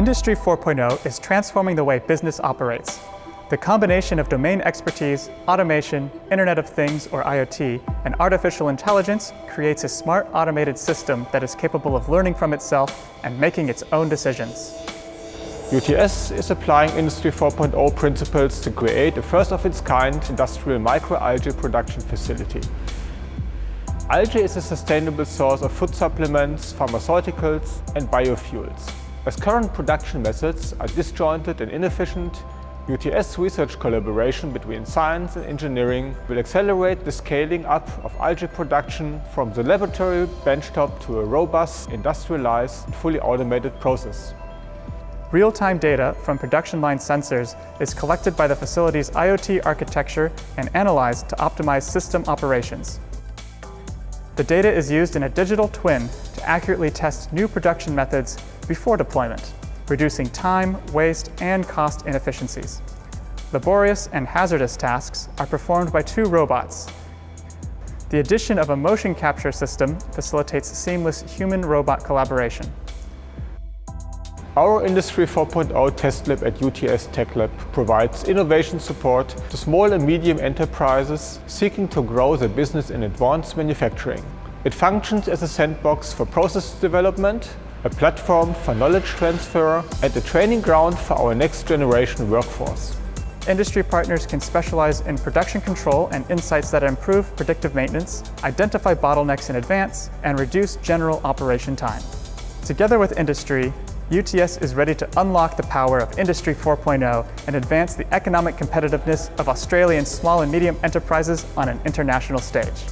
Industry 4.0 is transforming the way business operates. The combination of domain expertise, automation, Internet of Things or IoT, and artificial intelligence creates a smart automated system that is capable of learning from itself and making its own decisions. UTS is applying Industry 4.0 principles to create a first-of-its-kind industrial microalgae production facility. Algae is a sustainable source of food supplements, pharmaceuticals and biofuels. As current production methods are disjointed and inefficient, UTS research collaboration between science and engineering will accelerate the scaling up of algae production from the laboratory benchtop to a robust, industrialized, fully automated process. Real-time data from production line sensors is collected by the facility's IoT architecture and analyzed to optimize system operations. The data is used in a digital twin to accurately test new production methods before deployment, reducing time, waste, and cost inefficiencies. Laborious and hazardous tasks are performed by two robots. The addition of a motion capture system facilitates seamless human-robot collaboration. Our Industry 4.0 test lab at UTS Tech Lab provides innovation support to small and medium enterprises seeking to grow their business in advanced manufacturing. It functions as a sandbox for process development, a platform for knowledge transfer, and a training ground for our next generation workforce. Industry partners can specialize in production control and insights that improve predictive maintenance, identify bottlenecks in advance, and reduce general operation time. Together with industry, UTS is ready to unlock the power of Industry 4.0 and advance the economic competitiveness of Australian small and medium enterprises on an international stage.